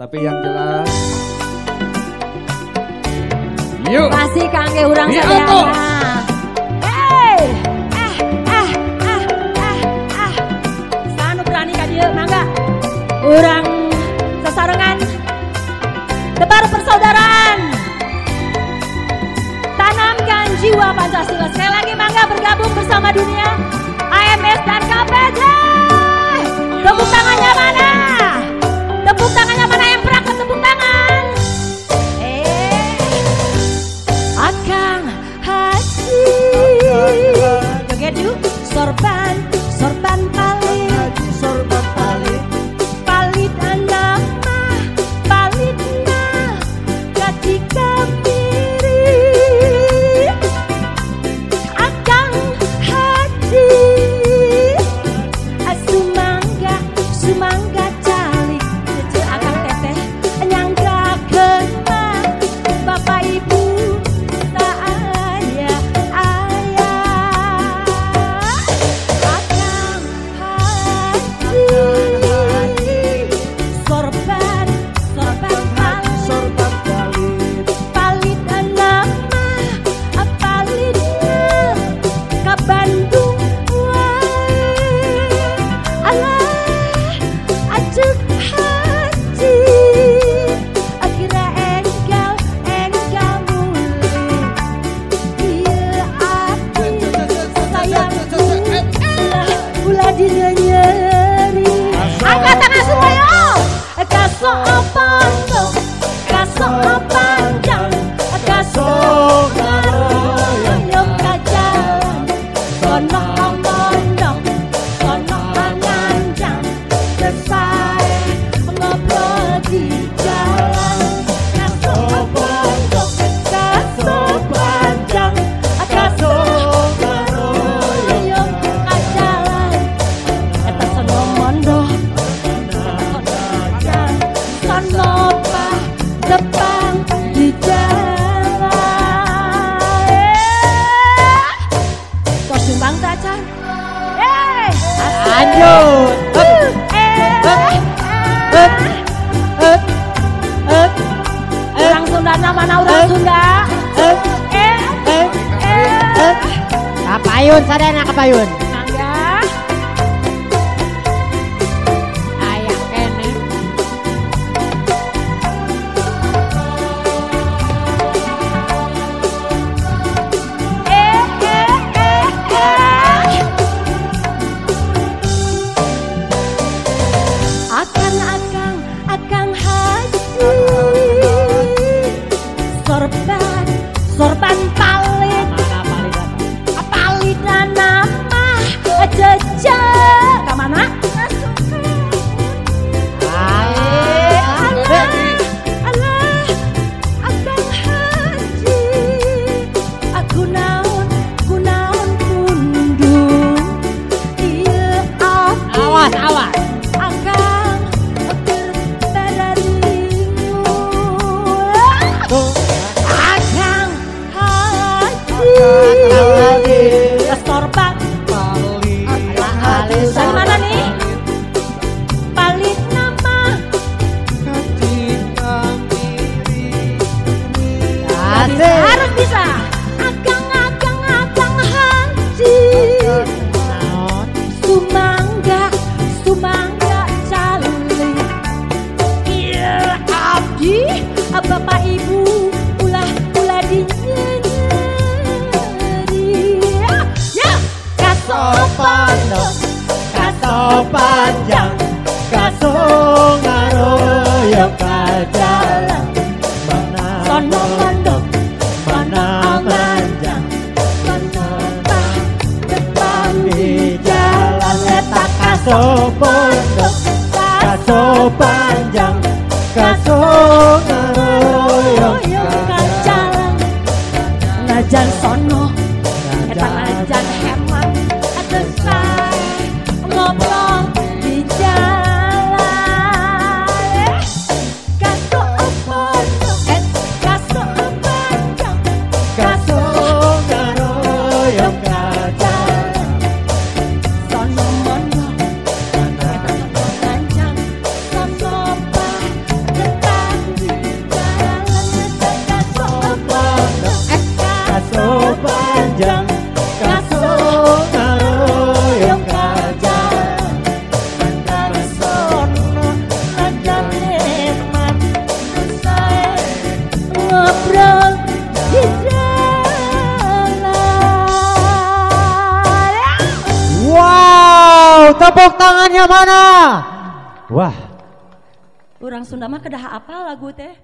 Tapi yang jelas Yuk. Masih kangge urang sadayana. Hey, eh, eh, eh, eh, eh. Berani ka mangga. Urang sesarengan tebar persaudaraan. Tanamkan jiwa Pancasila. Sekali lagi mangga bergabung bersama dunia AMS dan KPJ. 做 sepang di jalan. Eh kok sumbang tak eh eh eh. Eh kapayun sadana kapayun Asik. Harus bisa. Agang agang agang hanci. Sumangga sumangga caluli. Iya abdi bapak ibu ulah ulah dinyeri. Ya, ya. kasopano. kaso pondok kaso panjang kaso ngaroyong ngajar sono. Mana? Wah, Orang Sunda mah kedah apa lagu teh?